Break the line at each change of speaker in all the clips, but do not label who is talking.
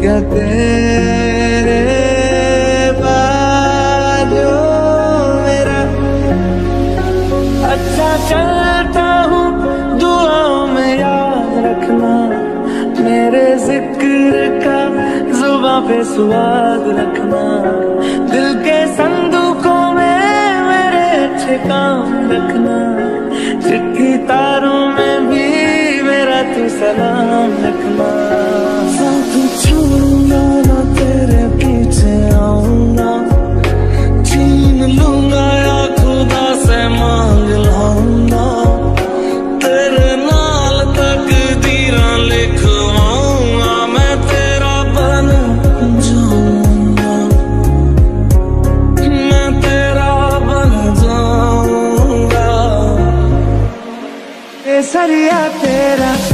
क्या तेरे बाजू मेरा? अच्छा चलता हूँ, दुआओं में याद रखना। मेरे ज़िक्र का जुबा पे स्वाद रखना। दिल के संदूकों में मेरे अच्छे काम रखना। चिट्ठी तारों में भी मेरा तू सलाम रखना। केसरिया तेरा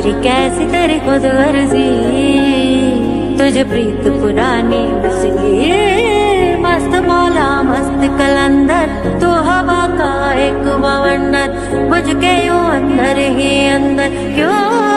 मिसरी कैसी तेरी खुदगर्जी तुझे प्रीत पुरानी मुसली मस्त मौला, मस्त कलंदर, तू हवा का एक बवंडर। मुझके यूँ अंदर ही अंदर, क्यों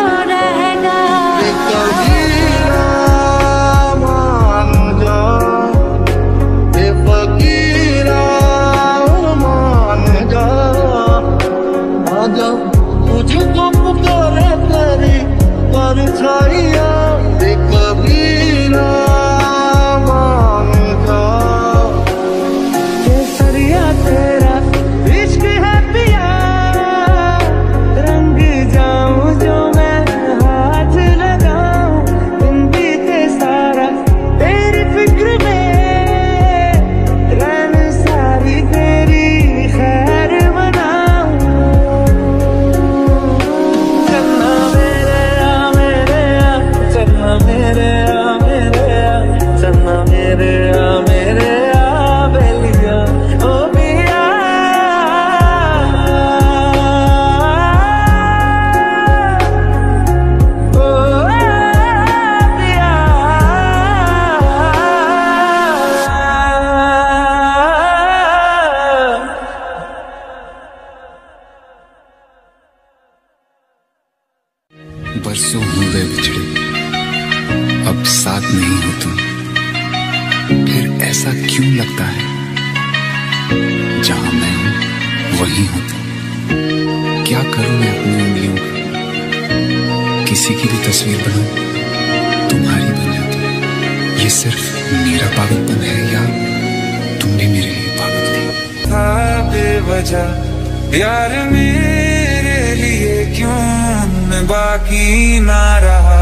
ऐसा क्यों लगता है? जहाँ मैं हूँ, वहीं हो। तुम क्या करूँ मैं अपनी उंगलियों का? किसी की भी तस्वीर बनाऊँ, तुम्हारी बन जाती ये सिर्फ़ मेरा पागलपन है या तुमने मेरे लिए पागल
यार मेरे लिए क्यों बाकी ना रहा?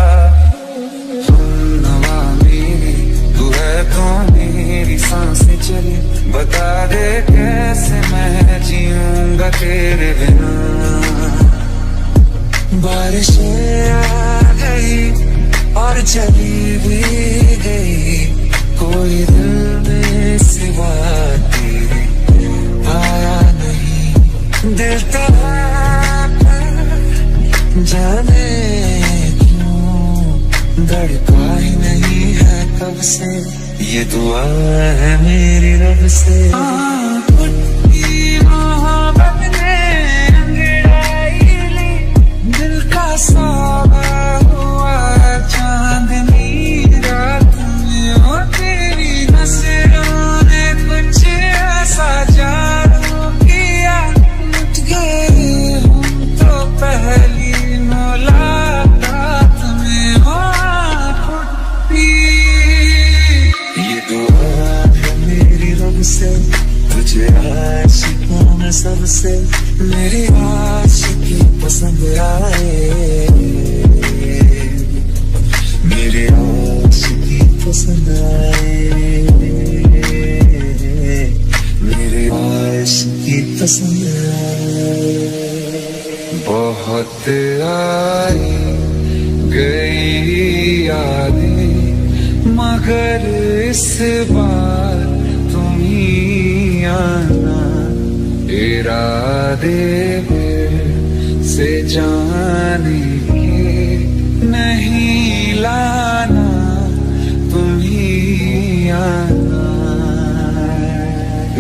नवा मेरी तू है तो मेरी साँसें चली। बता दे कैसे मैं जीऊँगा तेरे बिना। बारिशें आ गई और चली भी गई। कोई दिल में सिवा तेरे आया नहीं। दिल तो जाने क्यों? धड़का ही नहीं। कब से। ये दुआ है मेरी रब से। मोहब्बत ने अंगड़ाई दिल का सावा से मेरी आशिकी पसंद आए। मेरी आशिकी पसंद आए। मेरी आशिकी पसंद आए। बहुत आई गई यादें, मगर इस बार तुम्हें इरादे से जाने के नहीं लाना तुम ही आना।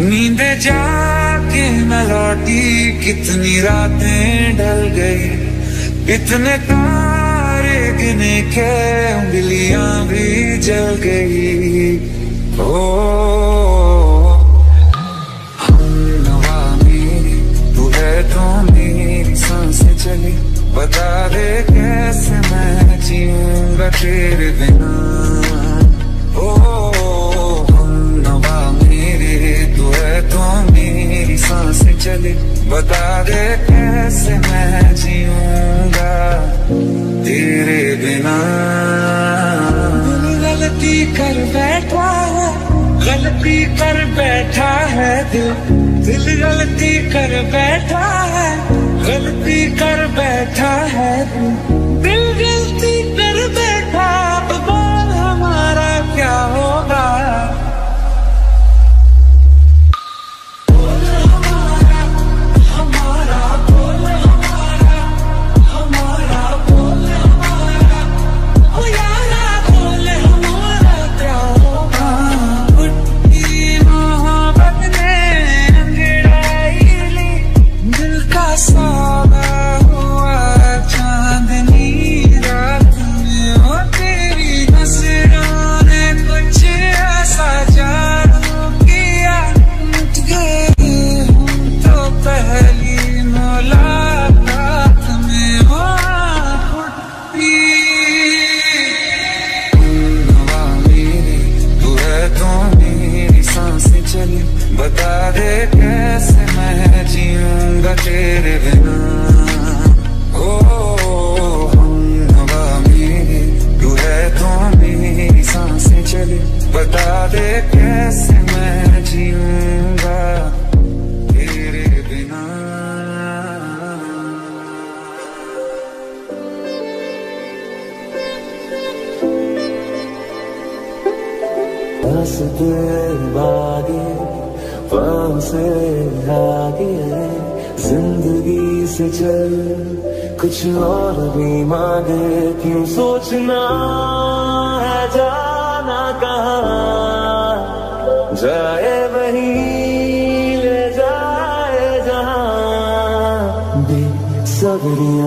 नींद जाके न लौटी, कितनी रातें ढल गई। इतने तारे गिने के उंगलियाँ भी जल गई। ओ बता दे, कैसे मैं जीऊँगा तेरे बिना? गलती कर बैठा है, गलती कर बैठा है दिल। दिल गलती कर बैठा है, गलती कर बैठा
रास्ते आगे पाँव से आगे ज़िंदगी से चल, कुछ और भी मांगे, क्यों सोचना है, जाना कहाँ? जाए वहीं, ले जाए जहाँ। बेसब्रियाँ